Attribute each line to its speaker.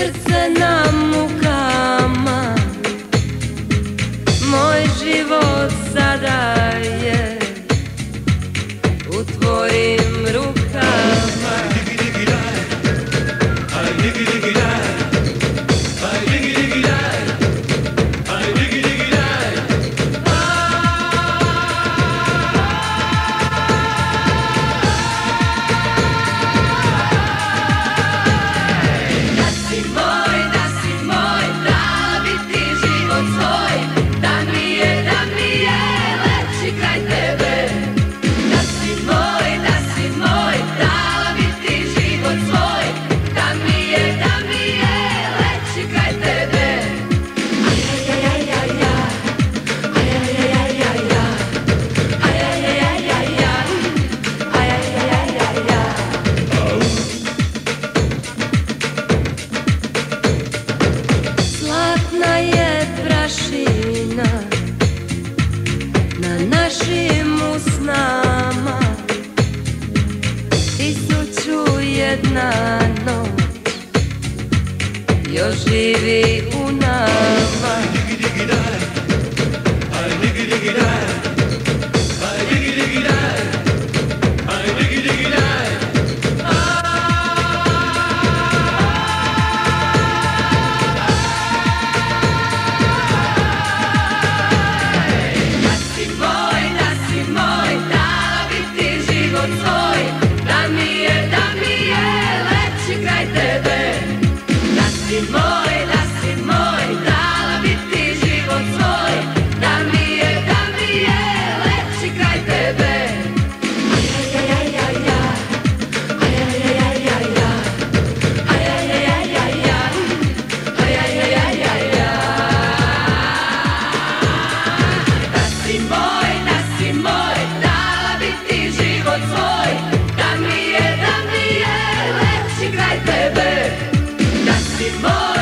Speaker 1: It's enough. tražim u snama Tisuću jedna noć. Još živi u Simone More.